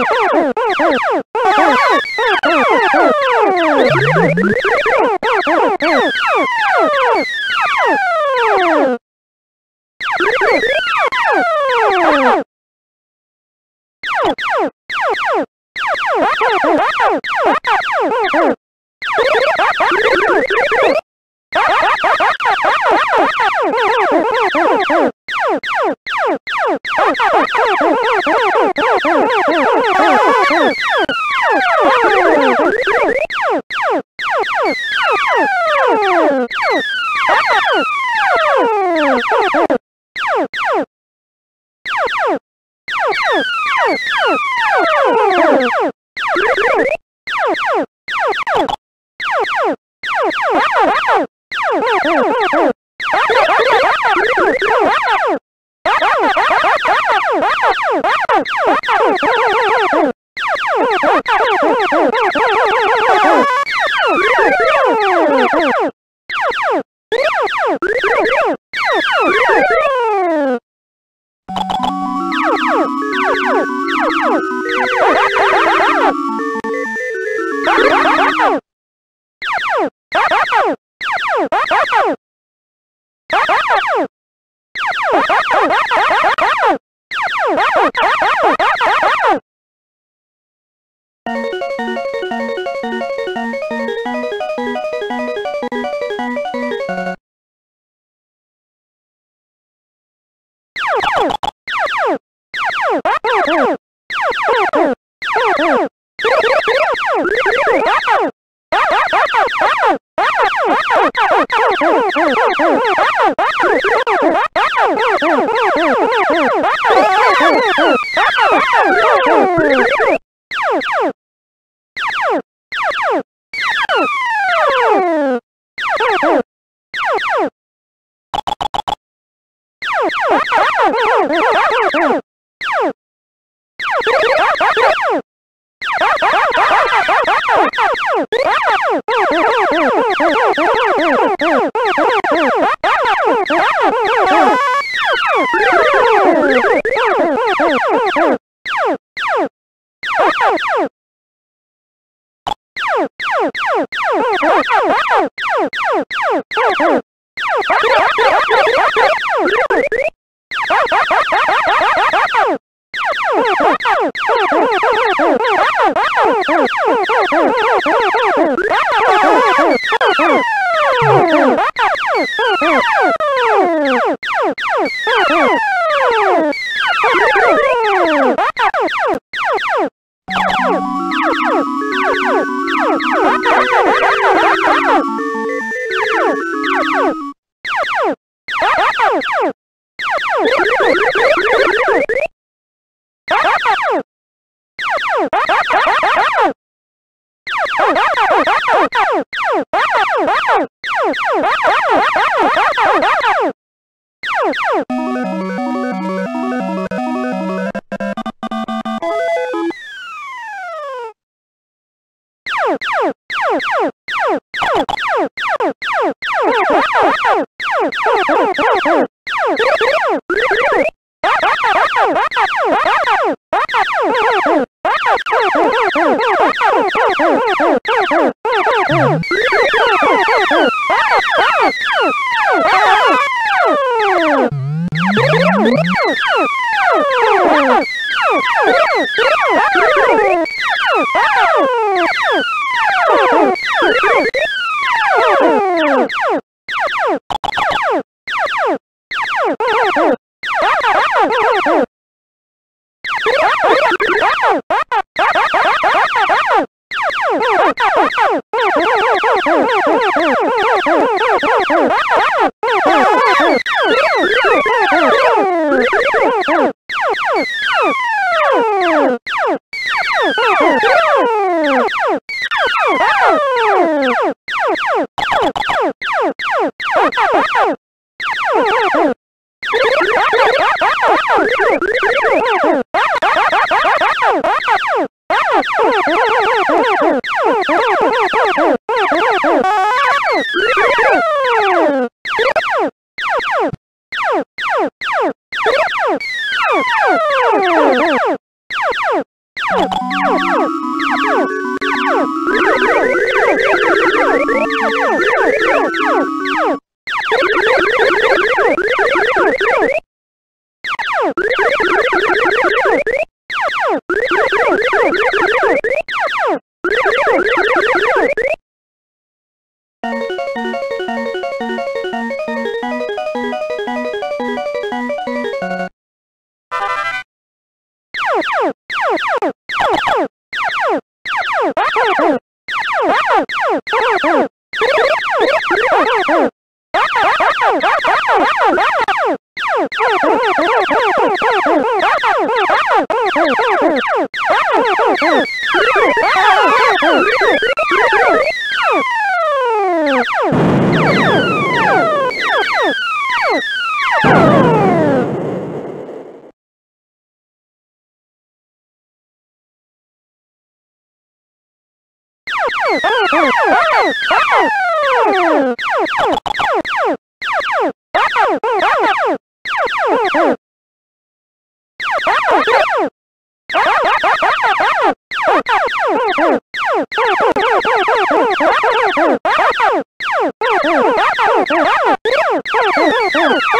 Oh! What? Oh, Oh! Oh! Oh! Oh! Oh! Oh! Oh, Oh!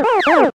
Woo!